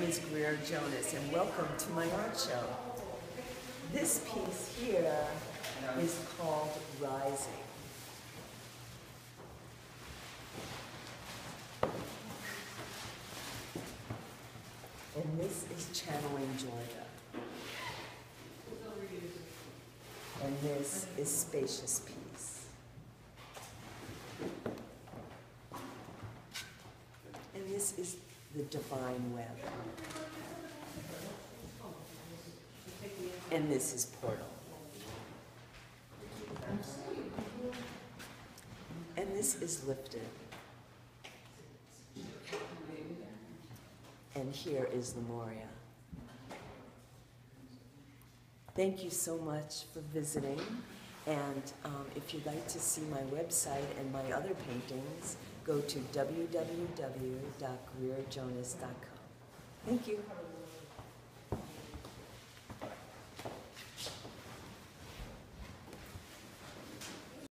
name is Greer Jonas, and welcome to my art show. This piece here is called Rising. And this is channeling Georgia. And this is Spacious Peace. And this is the Divine Web. And this is Portal. And this is Lifted. And here is Lemuria. Thank you so much for visiting. And um, if you'd like to see my website and my other paintings, go to www.greerjonas.com. Thank you.